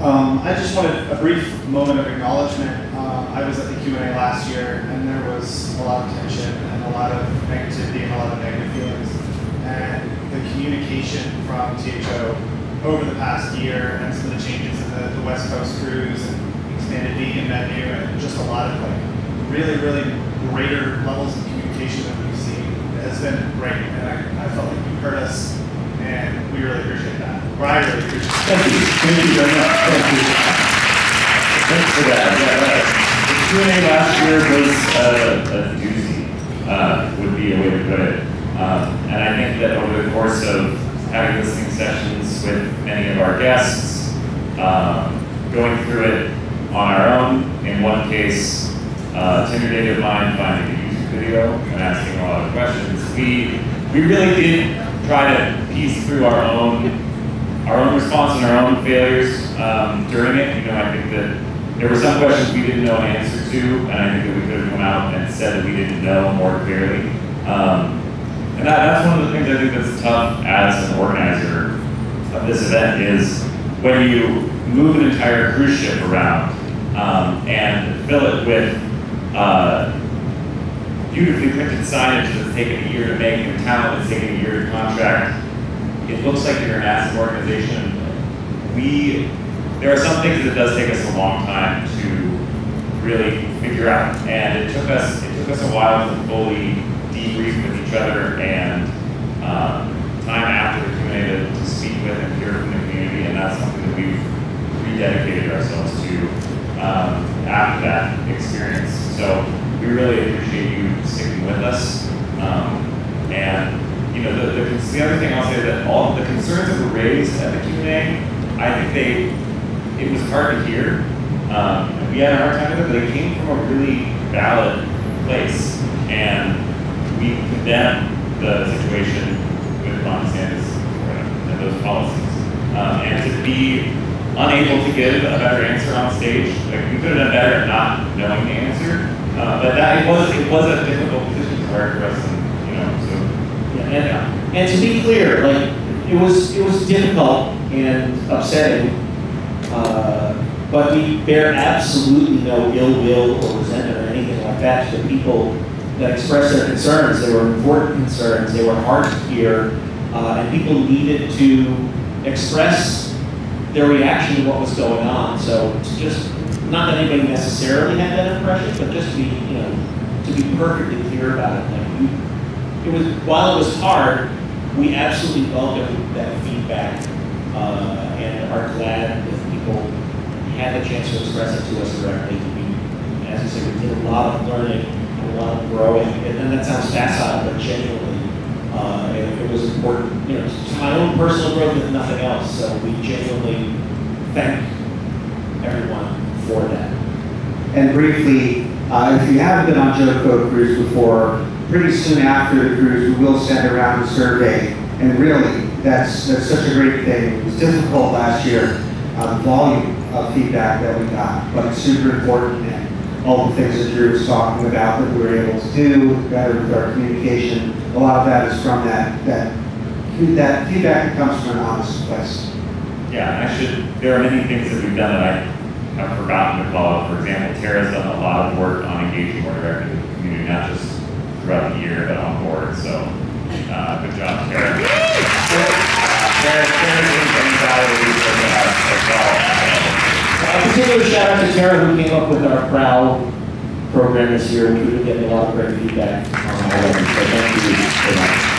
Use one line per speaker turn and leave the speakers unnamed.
Um, I just wanted a brief moment of acknowledgement. Um, I was at the Q&A last year, and there was a lot of tension and a lot of negativity and a lot of negative feelings. And the communication from THO over the past year and some of the changes in the, the West Coast cruise and expanded vegan menu and just a lot of like really, really greater levels of communication that we've seen has been great. And I, I felt like you heard us, and we really appreciate that. It.
Thank you. Thank you very much. Thank you. Thanks for that. Yeah, uh, the Q&A last year was uh, a doozy, uh, would be a way to put it. Um, and I think that over the course of having listening sessions with many of our guests, um, going through it on our own, in one case, uh, Tinder date of mine finding a YouTube video and asking a lot of questions, we, we really did try to piece through our own our own response and our own failures um, during it. You know, I think that there were some questions we didn't know an answer to, and I think that we could have come out and said that we didn't know more clearly. Um, and that, that's one of the things I think that's tough as an organizer of this event is when you move an entire cruise ship around um, and fill it with uh, beautifully printed signage that's taken a year to make and talent that's taken a year to contract it looks like you're an massive organization. We, there are some things that it does take us a long time to really figure out, and it took us it took us a while to fully debrief with each other and um, time after the Q&A to, to speak with and hear from the community, and that's something that we've rededicated ourselves to um, after that experience. So we really appreciate you sticking with us, um, and you know, the, the, the, other thing I'll say that all the concerns that were raised at the Q&A, I think they, it was hard to hear. Um, we had a hard time with it, but it came from a really valid place. And we condemn the situation with DeSantis and those policies. Um, and to be unable to give a better answer on stage, like we could have done better at not knowing the answer. Uh, but that it was it was a difficult position for us, and, you know, so
and, and to be clear, like it was it was difficult and upsetting, uh, but we bear absolutely no ill will or resentment or anything like that to the people that expressed their concerns. They were important concerns. They were hard to hear, uh, and people needed to express their reaction to what was going on. So to just not that anybody necessarily had that impression, but just to be you know to be perfectly clear about it. Like it was while it was hard, we absolutely welcome that feedback uh, and are glad if people had the chance to express it to us directly. We, as I said, we did a lot of learning a lot of growing, and, and that sounds facile, but genuinely, uh, it, it, was important, you know, to my own personal growth, if nothing else. So we genuinely thank everyone for that.
And briefly, uh, if you haven't been on Joco Cruise before, pretty soon after the cruise, we will send around a survey. And really, that's, that's such a great thing. It was difficult last year, uh, the volume of feedback that we got, but it's super important. And all the things that Drew was talking about that we were able to do, better with our communication, a lot of that is from that, that, that feedback that comes from an honest place.
Yeah, I should, there are many things that we've done that I have forgotten to call out. For example, Tara's done a lot of work on engaging more directly with the community, not just throughout the year, but on board. So, uh, good job, Tara. Tara, Tara's been getting value for us as well.
A particular shout out to Tara who came up with our PROW program this year, and we've been getting a lot of great feedback on all of it. So thank you.